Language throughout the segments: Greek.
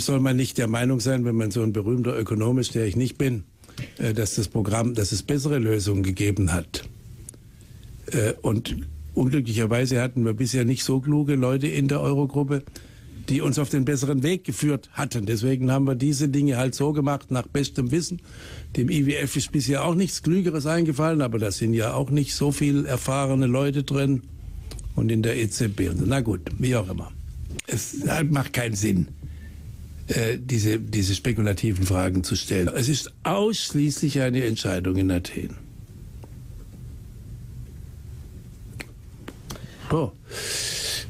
Soll man nicht der Meinung sein, wenn man so ein berühmter Ökonom ist, der ich nicht bin, äh, dass das Programm, dass es bessere Lösungen gegeben hat. Äh, und unglücklicherweise hatten wir bisher nicht so kluge Leute in der Eurogruppe, die uns auf den besseren Weg geführt hatten. Deswegen haben wir diese Dinge halt so gemacht, nach bestem Wissen. Dem IWF ist bisher auch nichts Klügeres eingefallen, aber da sind ja auch nicht so viel erfahrene Leute drin. Und in der EZB. Na gut, wie auch immer. Es macht keinen Sinn, äh, diese, diese spekulativen Fragen zu stellen. Es ist ausschließlich eine Entscheidung in Athen. Oh.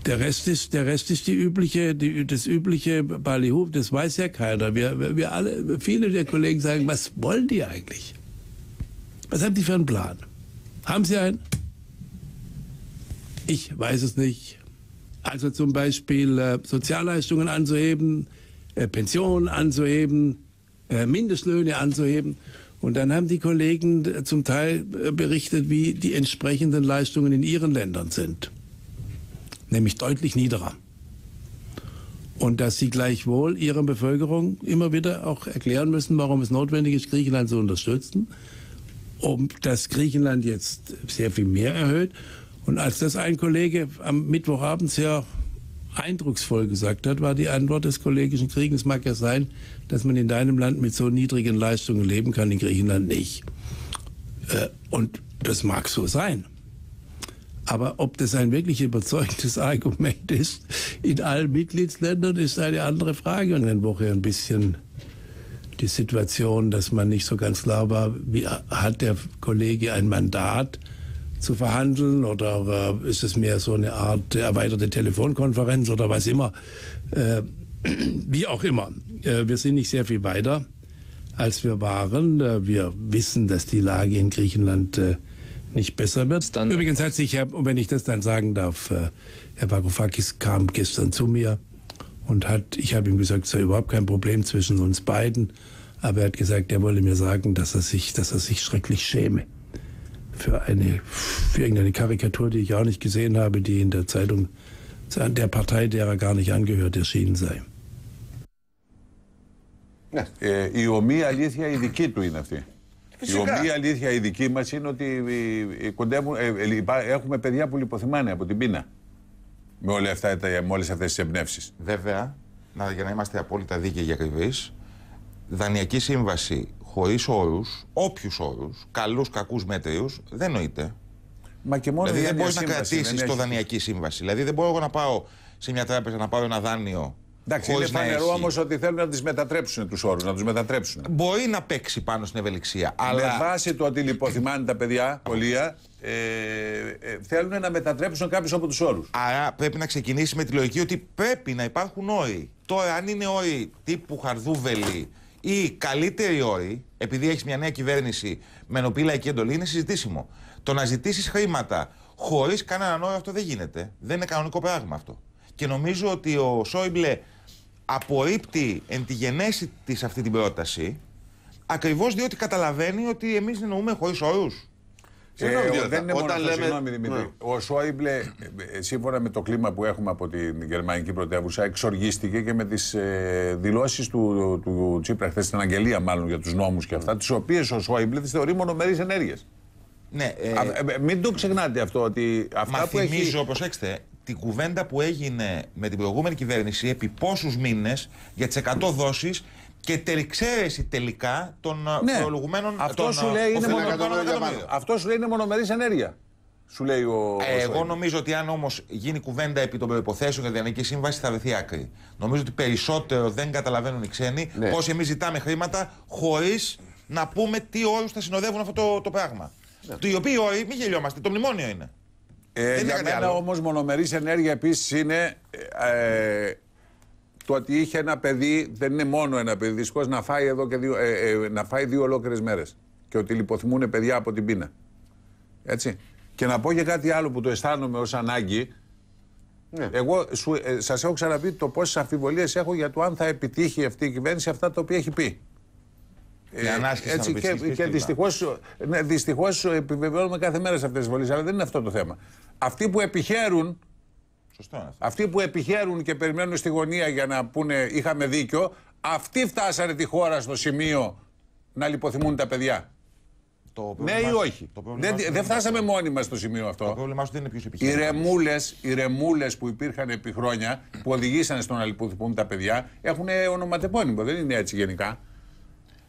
Der Rest ist, der Rest ist die übliche, die, das übliche Ballyhoo, das weiß ja keiner. Wir, wir alle, viele der Kollegen sagen, was wollen die eigentlich? Was haben die für einen Plan? Haben sie einen? Ich weiß es nicht. Also zum Beispiel äh, Sozialleistungen anzuheben, äh, Pensionen anzuheben, äh, Mindestlöhne anzuheben. Und dann haben die Kollegen äh, zum Teil berichtet, wie die entsprechenden Leistungen in ihren Ländern sind nämlich deutlich niederer. Und dass sie gleichwohl ihrer Bevölkerung immer wieder auch erklären müssen, warum es notwendig ist, Griechenland zu unterstützen, um das Griechenland jetzt sehr viel mehr erhöht. Und als das ein Kollege am Mittwochabend sehr eindrucksvoll gesagt hat, war die Antwort des kollegischen Kriegens, mag ja sein, dass man in deinem Land mit so niedrigen Leistungen leben kann, in Griechenland nicht. Äh, und das mag so sein. Aber ob das ein wirklich überzeugendes Argument ist in allen Mitgliedsländern, ist eine andere Frage. Und eine Woche ein bisschen die Situation, dass man nicht so ganz klar war, wie hat der Kollege ein Mandat zu verhandeln oder äh, ist es mehr so eine Art erweiterte Telefonkonferenz oder was immer. Äh, wie auch immer. Äh, wir sind nicht sehr viel weiter, als wir waren. Äh, wir wissen, dass die Lage in Griechenland äh, nicht besser wird. Dann Übrigens hat sich, wenn ich das dann sagen darf, Herr Varoufakis kam gestern zu mir und hat, ich habe ihm gesagt, es sei überhaupt kein Problem zwischen uns beiden, aber er hat gesagt, er wolle mir sagen, dass er sich, dass er sich schrecklich schäme für eine, für irgendeine Karikatur, die ich auch nicht gesehen habe, die in der Zeitung der Partei, der er gar nicht angehört, erschienen sei. Ναι, ε, η ομοία αλήθεια η δική του είναι αυτή. Φυσικά. Η ομοία αλήθεια η δική μας είναι ότι κοντεύουν, ε, ε, έχουμε παιδιά που λιποθυμάνε από την πείνα. Με, όλα αυτά, με όλες αυτές τις εμπνεύσεις. Βέβαια, να, για να είμαστε απόλυτα δίκαιοι και ακριβείς, δανειακή σύμβαση χωρίς όρους, όποιους όρους, καλούς, κακούς, μέτριους, δεν νοείται. Μα και μόνο δηλαδή δεν μπορείς να κρατήσεις το δανειακή σύμβαση. Δηλαδή δεν μπορώ εγώ να πάω σε μια τράπεζα να πάρω ένα δάνειο Εντάξει, είναι φανερό όμως ότι θέλουν να τις μετατρέψουν τους όρους, να τους μετατρέψουν. Μπορεί να παίξει πάνω στην ευελιξία. Αλλά... Με βάση το ότι λιποθυμάνε τα παιδιά, πολία, ε, ε, θέλουν να μετατρέψουν κάποιους από τους όρους. Άρα πρέπει να ξεκινήσει με τη λογική ότι πρέπει να υπάρχουν όροι. Τώρα, αν είναι όροι τύπου χαρδούβελη ή καλύτεροι όροι, επειδή έχεις μια νέα κυβέρνηση με ενωπή λαϊκή εντολή, είναι συζητήσιμο. Το να ζητήσεις χρήματα χωρίς κανέναν όρο αυτό δεν γίνεται. Δεν είναι κανονικό πράγμα αυτό. Και νομίζω ότι ο Σόιμπλε απορρίπτει εν τη γενέση της αυτή την πρόταση ακριβώς διότι καταλαβαίνει ότι εμείς εννοούμε χωρίς όρους. Ε, δεν είναι μόνος λέμε... συγγνώμη Δημήτρη. Ναι. Ο Σόιμπλε, ε, σύμφωνα με το κλίμα που έχουμε από την γερμανική πρωτεύουσα, εξοργίστηκε και με τις ε, δηλώσεις του, του Τσίπρα χθες στην Αγγελία, μάλλον για τους νόμους και αυτά, τις οποίες ο Σόιμπλε τις θεωρεί μονομερείς ενέργειες. Ναι, ε... Α, ε, μην το ξεχνάτε αυτό ότι αυτά Μα που θυμίζω, έχει... προσέξτε, την κουβέντα που έγινε με την προηγούμενη κυβέρνηση επί πόσους μήνες για τις 100 δόσεις και τελεξαίρεση τελικά των ναι. φορολογουμένων Αυτό των, σου λέει είναι, μονο... εκατομμύριων. Αυτό σου λέει είναι μονομερής ενέργεια. Σου λέει ο. Ε, εγώ νομίζω ότι αν όμως γίνει κουβέντα επί των προποθέσεων για την σύμβαση θα βρεθεί άκρη. Νομίζω ότι περισσότερο δεν καταλαβαίνουν οι ξένοι ναι. πώς εμείς ζητάμε χρήματα χωρίς να πούμε τι όρους θα συνοδεύουν αυτό το, το πράγμα. Ναι. Το, οι οποίοι όροι, μην γελιόμαστε, το μνημόνιο είναι. Ε, για μένα όμως μονομερής ενέργεια επίσης είναι ε, το ότι είχε ένα παιδί, δεν είναι μόνο ένα παιδί, δυστυχώς να φάει εδώ και δύο, ε, ε, να φάει δύο ολόκληρες μέρες. Και ότι λιποθυμούν παιδιά από την πείνα. Έτσι. Και να πω και κάτι άλλο που το αισθάνομαι ως ανάγκη. Ναι. Εγώ ε, σας έχω ξαναπεί το πόσες αμφιβολίες έχω για το αν θα επιτύχει αυτή η κυβέρνηση αυτά τα οποία έχει πει. Ε, έτσι, και, και δυστυχώς ναι, δυστυχώς επιβεβαιώνουμε κάθε μέρα σε αυτές τις βολές, αλλά δεν είναι αυτό το θέμα. Αυτοί που επιχαίρουν Σωστό αυτό. Αυτοί που επιχαίρουν και περιμένουν στη γωνία για να πούνε είχαμε δίκιο, αυτοί φτάσανε τη χώρα στο σημείο να λιποθυμούν τα παιδιά. Το ναι ή όχι; δεν, δεν φτάσαμε μόνοι μας στο σημείο αυτό. Το πρόβλημά σου δεν είναι ποιος Οι ρεμούλε οι που υπήρχαν επί χρόνια, που οδηγήσαν στο να λιποθυμούν τα παιδιά, έχουν ονοματεπώνυμο. Δεν είναι έτσι γενικά.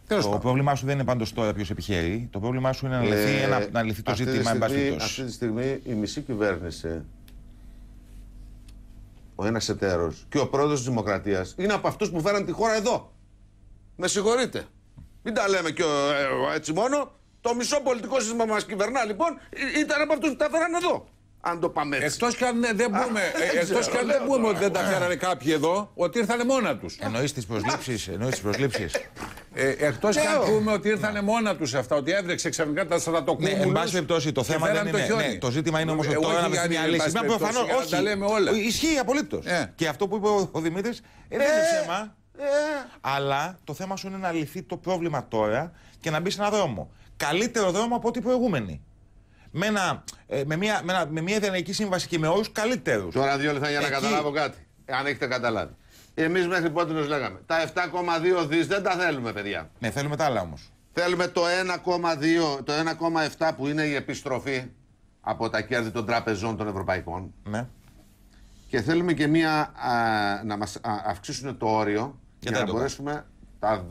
Το πρόβλημά σου δεν είναι πάντως τώρα ποιος επιχειρεί. Το πρόβλημά σου είναι να λυθεί, ε, ένα, να λυθεί το ζήτημα, εν Αυτή τη στιγμή η μισή κυβέρνηση, ο ένας εταίρος και ο πρόεδρος της Δημοκρατίας είναι από αυτούς που φέραν τη χώρα εδώ. Με συγχωρείτε. Μην τα λέμε και ε, έτσι μόνο. Το μισό πολιτικό σύστημα μας κυβερνά λοιπόν ήταν από αυτούς που τα φέραν εδώ. Αν το πάμε έτσι. Εκτός κι αν δεν πούμε, ε, εκτός κι αν δεν πούμε ότι δεν τα φέρανε κάποιοι εδώ, ότι ήρθανε μόνα τους. Εννοείς τις προσλήψεις. Εννοεί τι προσλήψει. Ε, Εκτός κι αν πούμε ότι ήρθανε μόνα τους αυτά, ότι έβρεξε ξαφνικά τα στρατοκούμουλα. Ναι, εν πάση περιπτώσει το θέμα δεν είναι. Το, ναι, το ζήτημα είναι όμως ότι τώρα να μια λύση. Μα προφανώς όχι. Ισχύει απολύτως. Ε. Και αυτό που είπε ο Δημήτρης δεν είναι ψέμα. Αλλά το θέμα σου είναι να λυθεί το πρόβλημα τώρα και να μπεις σε ένα δρόμο. Καλύτερο δρόμο από ό,τι προηγούμενη με, ένα, ε, με, μια, με, ένα, με μια ιδανική σύμβαση και με όρου καλύτερους. Τώρα δύο λεπτά για να καταλάβω κάτι. Αν έχετε καταλάβει. Εμείς μέχρι πότε nos λέγαμε. Τα 7,2 δις δεν τα θέλουμε, παιδιά. Ναι, θέλουμε τα άλλα όμως. Θέλουμε το 1,2, το 1,7 που είναι η επιστροφή από τα κέρδη των τραπεζών των ευρωπαϊκών. Ναι. Και θέλουμε και μία, να μας αυξήσουν το όριο για να μπορέσουμε τα,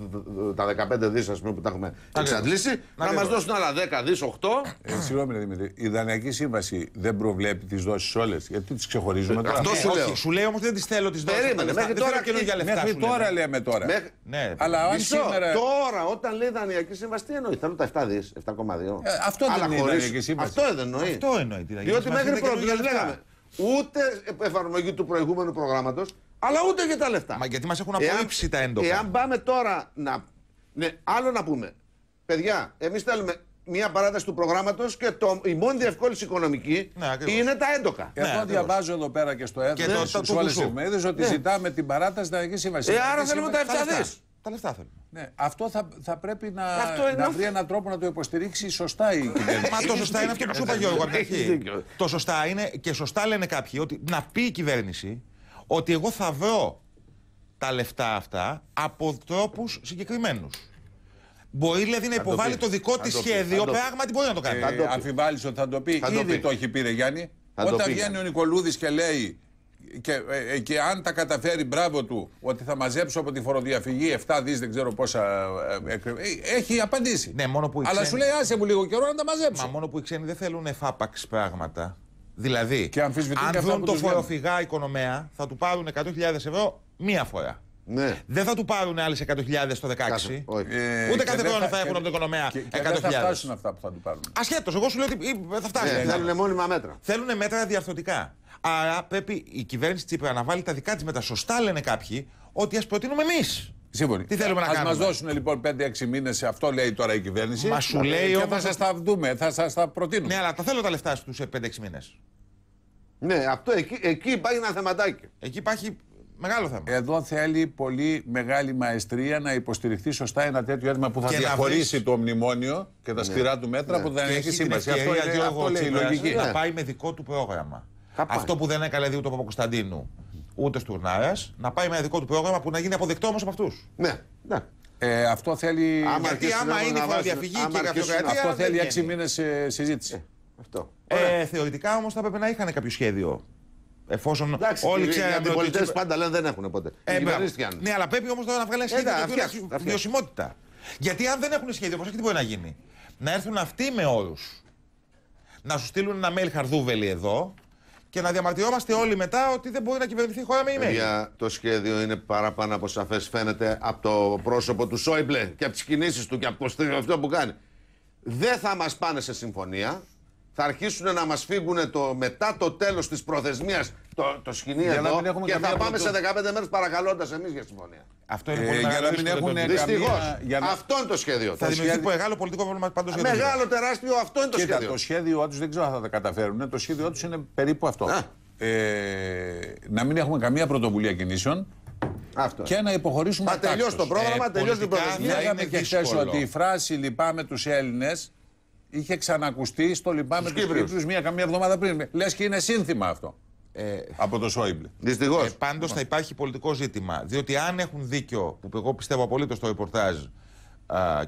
τα 15 δις που τα έχουμε εξαντλήσει, να, να μας δώσουν άλλα 10 δις, 8. Ε, συγγνώμη, Δημήτρη. Η Δανειακή Σύμβαση δεν προβλέπει τις δόσεις όλες. Γιατί τις ξεχωρίζουμε τώρα. Αυτό σου λέω. Σου λέει όμως δεν τις θέλω τις δόσεις. Περίμενε, μέχρι τώρα καινούργια λεφτά. Μέχρι τώρα λέμε τώρα. Ναι, αλλά αν σήμερα. Τώρα, όταν λέει Δανειακή Σύμβαση, τι εννοεί. Θέλω τα 7 δις, 7,2. Αυτό δεν είναι η Δανειακή Σύμβαση. Αυτό δεν εννοεί. Αυτό εννοεί. Διότι μέχρι πρώτη λέγαμε ούτε εφαρμογή του προηγούμενου προγράμματος, αλλά ούτε για τα λεφτά. Μα γιατί μας έχουν απορρίψει τα έντοκα. Εάν πάμε τώρα να. Ναι, άλλο να πούμε. Παιδιά, εμείς θέλουμε μια παράταση του προγράμματος και το, η μόνη διευκόλυνση οικονομική ναι, είναι τα έντοκα. Εγώ ναι, διαβάζω εδώ πέρα και στο έδαφο στου όλες τις εφημερίδες ότι ναι. ζητάμε την παράταση της Σύμβασης. Ε, άρα θέλουμε τα 7 Τα λεφτά θέλουμε. Ναι, αυτό θα, θα πρέπει να, να βρει έναν τρόπο να το υποστηρίξει σωστά η κυβέρνηση. Μα το σωστά είναι αυτό που σου είπα Γιώργο Το σωστά είναι και σωστά λένε κάποιοι ότι να πει η κυβέρνηση ότι εγώ θα βρω τα λεφτά αυτά από τρόπους συγκεκριμένους. Μπορεί δηλαδή να υποβάλει το, δικό της σχέδιο, πράγματι μπορεί να το κάνει. Ε, Αμφιβάλλεις ότι θα το πει. Ήδη το, έχει πει, Γιάννη. Όταν βγαίνει ο Νικολούδης και λέει και, ε, ε, και αν τα καταφέρει, μπράβο του, ότι θα μαζέψω από τη φοροδιαφυγή 7 δις, δεν ξέρω πόσα. Ε, έχει απαντήσει. Ναι, μόνο που Αλλά σου λέει, άσε μου λίγο καιρό να τα μαζέψω. Μα μόνο που οι ξένοι δεν θέλουν εφάπαξ πράγματα. Δηλαδή, και αν βρουν το φοροφυγά οικονομέα, θα του πάρουν 100.000 ευρώ μία φορά. Ναι. Δεν θα του πάρουν άλλες 100.000 το 16. Ε, Ούτε κάθε χρόνο θα έχουν από την οικονομία 100.000. Δεν θα φτάσουν αυτά που θα του πάρουν. Ασχέτως, εγώ σου λέω ότι θα φτάσουν. Ναι, θέλουν μόνιμα μέτρα. Θέλουν μέτρα διαρθωτικά. Άρα πρέπει η κυβέρνηση Τσίπρα να βάλει τα δικά της μέτρα. Σωστά λένε κάποιοι ότι ας προτείνουμε εμείς. Σύμφωνοι. Τι θέλουμε να ας κάνουμε; Α μας δώσουν λοιπόν 5-6 μήνες, αυτό λέει τώρα η κυβέρνηση. Μα σου λέει και θα σας τα δούμε, θα σας τα προτείνουμε. Ναι, αλλά τα θέλω τα λεφτά στους 5-6 μήνες. Ναι, αυτό εκεί, εκεί υπάρχει ένα θεματάκι. Εκεί υπάρχει μεγάλο θέμα. Εδώ θέλει πολύ μεγάλη μαεστρία να υποστηριχθεί σωστά ένα τέτοιο αίτημα που θα διαχωρίσει το μνημόνιο και τα ναι. σκληρά του μέτρα ναι. από την Δανειακή Σύμβαση. Αυτό, είναι, αυτό λέει η λογική. Να πάει με δικό του πρόγραμμα. Αυτό που δεν έκανε δει ούτε ο Παπακοσταντίνου ούτε Στουρνάρα, να πάει με ένα δικό του πρόγραμμα που να γίνει αποδεκτό όμως από αυτούς. Ναι, ναι. Ε, αυτό θέλει. Άμα Γιατί άμα είναι η φοροδιαφυγή και η γραφειοκρατία. Αυτό θέλει έξι μήνες συζήτηση. Ε, αυτό. Ε, θεωρητικά όμως θα έπρεπε να είχαν κάποιο σχέδιο. Εφόσον Εντάξει, όλοι ξέρουν. Οι αντιπολιτές πάντα λένε δεν έχουν ποτέ. Ε, ναι, αλλά πρέπει όμως τώρα να βγάλει ένα σχέδιο ε, έχει βιωσιμότητα. Γιατί αν δεν έχουν σχέδιο, πώς τι μπορεί να γίνει; Να έρθουν αυτοί με όρους. Να σου στείλουν ένα mail χαρδούβελι εδώ και να διαμαρτυρόμαστε όλοι μετά ότι δεν μπορεί να κυβερνηθεί η χώρα με email. Για το σχέδιο είναι παραπάνω από σαφές. Φαίνεται από το πρόσωπο του Σόιμπλε και από τις κινήσεις του και από αυτό που κάνει. Δεν θα μας πάνε σε συμφωνία θα αρχίσουν να μας φύγουν το, μετά το τέλος της προθεσμίας το, το σκηνή για εδώ και θα πάμε σε 15 μέρες παρακαλώντας εμείς για συμφωνία. Αυτό είναι ε, πολύ για να μην έχουν Δυστυχώς. Να... Αυτό είναι το σχέδιο. Θα δημιουργηθεί σχέδιο... μεγάλο πολιτικό πρόβλημα πάντως για Μεγάλο, τεράστιο, αυτό είναι το Κοίτα, σχέδιο. Το σχέδιό τους δεν ξέρω αν θα τα καταφέρουν. Το σχέδιό τους είναι περίπου αυτό. Ε, να μην έχουμε καμία πρωτοβουλία κινήσεων. Αυτό. Και να υποχωρήσουμε. Θα τελειώσει το πρόγραμμα, ε, τελειώσει την προθεσμία. Λέγαμε και χθες ότι η φράση λυπάμαι τους Έλληνες είχε ξανακουστεί στο λυπάμαι τους Κύπριους μία καμία εβδομάδα πριν. Λες και είναι σύνθημα αυτό. Ε, από το Σόιμπλε. Δυστυχώς. Ε, Πάντως θα υπάρχει πολιτικό ζήτημα. Διότι αν έχουν δίκιο, που εγώ πιστεύω απολύτως στο ρεπορτάζ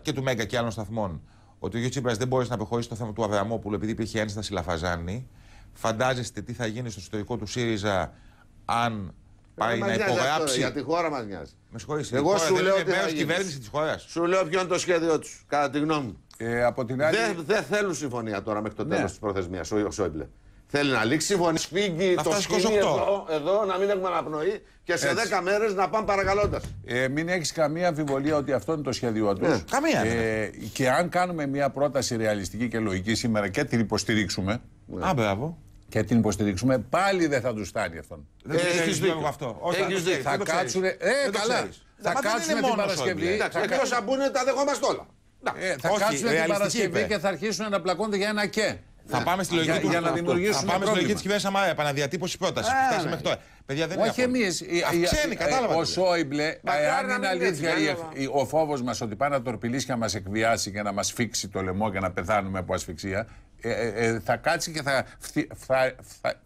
και του Μέγκα και άλλων σταθμών, ότι ο Γιώργος Τσίπρας δεν μπορεί να απεχωρήσει το θέμα του Αβραμόπουλου επειδή υπήρχε ένσταση Λαφαζάνη, φαντάζεστε τι θα γίνει στο εσωτερικό του ΣΥΡΙΖΑ αν πάει να υπογράψει; Για τη χώρα μας νοιάζει. Με συγχωρείτε. Εγώ σου λέω ότι είναι κυβέρνησης της χώρας. Σου λέω ποιο είναι το σχέδιό τους, κατά τη γνώμη μου. Ε, από την άλλη... Δεν δε θέλουν συμφωνία τώρα μέχρι το τέλος ναι. της προθεσμίας ο Σόιμπλε. Θέλει να λήξει συμφωνία, σφίγγει το σκηνή εδώ, εδώ, να μην έχουμε αναπνοή και σε 10 μέρες να πάμε παρακαλώντας. Ε, μην έχεις καμία αμφιβολία ότι αυτό είναι το σχέδιό τους. Ε, καμία. Ε, και αν κάνουμε μια πρόταση ρεαλιστική και λογική σήμερα και την υποστηρίξουμε. Ναι. Α, μπράβο. Και την υποστηρίξουμε, πάλι δεν θα τους φτάνει αυτόν. Δεν έχεις δίκιο αυτό. Έχεις δίκιο. Θα κάτσουν. Ε, καλά. Θα κάτσουν την Παρασκευή. Εκτό αν μπουν τα δεχόμαστε όλα. Ε, θα κάτσουν την Παρασκευή και θα αρχίσουν να πλακώνται για ένα και. Θα ναι. πάμε στη λογική για, για να δημιουργήσουμε Θα πάμε στη λογική της κυβέρνησης Αμάρα. Επαναδιατύπωση πρόταση. Ε, Φτάσαμε μέχρι τώρα. Παιδιά δεν Όχι εμείς. Αυξάνει, κατάλαβα. Ο Σόιμπλε, αν είναι αλήθεια ο φόβος μας ότι πάει να τορπιλήσει και να μας εκβιάσει και να μας φίξει το λαιμό και να πεθάνουμε από ασφυξία, ε, θα κάτσει και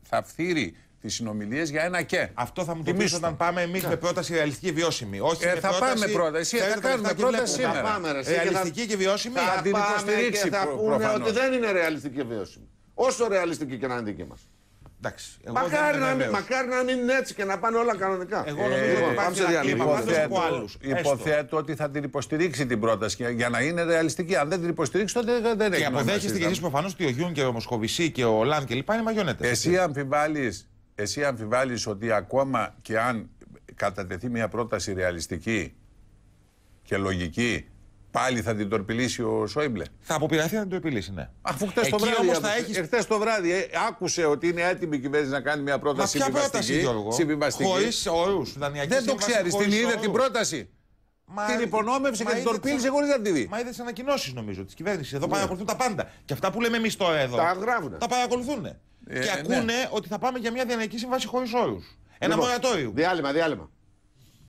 θα φθείρει τις συνομιλίες για ένα και. Αυτό θα μου το πεις όταν πάμε εμείς με πρόταση ρεαλιστική βιώσιμη. Όχι ε, με θα πρόταση, πάμε πρόταση. Θα κάνουμε πρόταση σήμερα. Θα πάμε, ρε, ρεαλιστική και βιώσιμη; Θα, την υποστηρίξει. Και θα πούνε ότι δεν είναι ρεαλιστική και βιώσιμη. Όσο ρεαλιστική και να είναι δική μας. Εντάξει, εγώ μακάρι, να μην, μακάρι να μην είναι έτσι και να πάνε όλα κανονικά. Εγώ νομίζω ε, ότι πάμε σε διαλύμα. Υποθέτω ότι θα την υποστηρίξει την πρόταση για να είναι ρεαλιστική. Αν δεν την υποστηρίξει, τότε δεν έχει. Και αποδέχεστε και εσείς προφανώς ότι ο Γιούν και ο Μοσχοβησί και ο Λαν κλπ. είναι μαγιονέτες. Εσύ αμφιβάλλεις εσύ αμφιβάλλεις ότι ακόμα και αν κατατεθεί μια πρόταση ρεαλιστική και λογική, πάλι θα την τορπιλήσει ο Σόιμπλε; Θα αποπειραθεί να την τορπιλήσει, ναι. Αφού χτες το βράδυ, όμως θα έχεις... χτες το βράδυ ε, άκουσε ότι είναι έτοιμη η κυβέρνηση να κάνει μια πρόταση συμβιβαστική. Χωρίς όρους. Δεν το ξέρεις, την είδε την πρόταση. Μα... Την υπονόμευσε και την τορπίλησε χωρίς να τη δει. Μα είδε τις ανακοινώσεις νομίζω της κυβέρνησης. Εδώ ναι. παρακολουθούν τα πάντα. Και αυτά που λέμε εμείς τώρα εδώ. Τα γράφουν. Τα παρακολουθούν. Ε, και ναι. ακούνε ότι θα πάμε για μια διανοητική σύμβαση χωρίς όρους. Ένα λοιπόν, μορατόριο. Διάλειμμα, διάλειμμα.